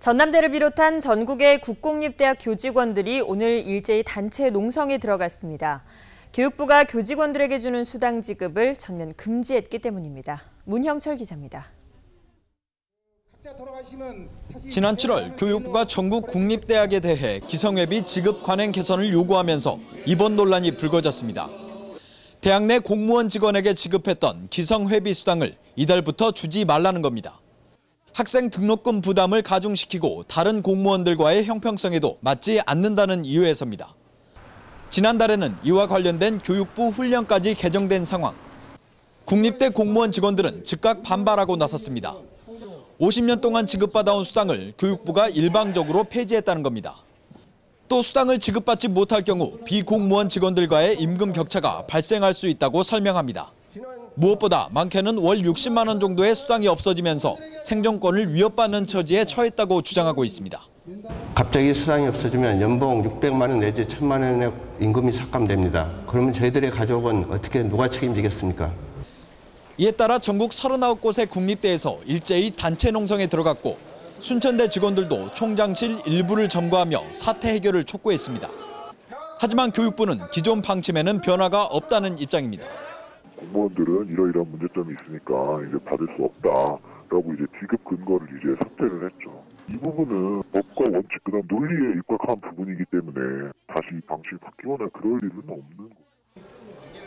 전남대를 비롯한 전국의 국공립대학 교직원들이 오늘 일제히 단체 농성에 들어갔습니다. 교육부가 교직원들에게 주는 수당 지급을 전면 금지했기 때문입니다. 문형철 기자입니다. 지난 7월 교육부가 전국 국립대학에 대해 기성회비 지급 관행 개선을 요구하면서 이번 논란이 불거졌습니다. 대학 내 공무원 직원에게 지급했던 기성회비 수당을 이달부터 주지 말라는 겁니다. 학생 등록금 부담을 가중시키고 다른 공무원들과의 형평성에도 맞지 않는다는 이유에서입니다. 지난달에는 이와 관련된 교육부 훈련까지 개정된 상황. 국립대 공무원 직원들은 즉각 반발하고 나섰습니다. 50년 동안 지급받아온 수당을 교육부가 일방적으로 폐지했다는 겁니다. 또 수당을 지급받지 못할 경우 비공무원 직원들과의 임금 격차가 발생할 수 있다고 설명합니다. 무엇보다 많게는 월 60만 원 정도의 수당이 없어지면서 생존권을 위협받는 처지에 처했다고 주장하고 있습니다. 갑자기 수당이 없어지면 연봉 600만 원 내지 1000만 원의 임금이 삭감됩니다. 그러면 저희들의 가족은 어떻게 누가 책임지겠습니까? 이에 따라 전국 39곳의 국립대에서 일제히 단체 농성에 들어갔고 순천대 직원들도 총장실 일부를 점거하며 사태 해결을 촉구했습니다. 하지만 교육부는 기존 방침에는 변화가 없다는 입장입니다. 공무원들은 이러이러한 문제점이 있으니까 이제 받을 수 없다라고 이제 지급 근거를 이제 삭제를 했죠. 이 부분은 법과 원칙 그다음 논리에 입각한 부분이기 때문에 다시 이 방식이 바뀌거나 그럴 일은 없는 거죠.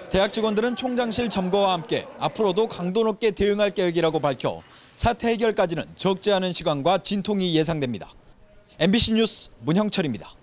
대학 직원들은 총장실 점거와 함께 앞으로도 강도 높게 대응할 계획이라고 밝혀 사태 해결까지는 적지 않은 시간과 진통이 예상됩니다. MBC 뉴스 문형철입니다.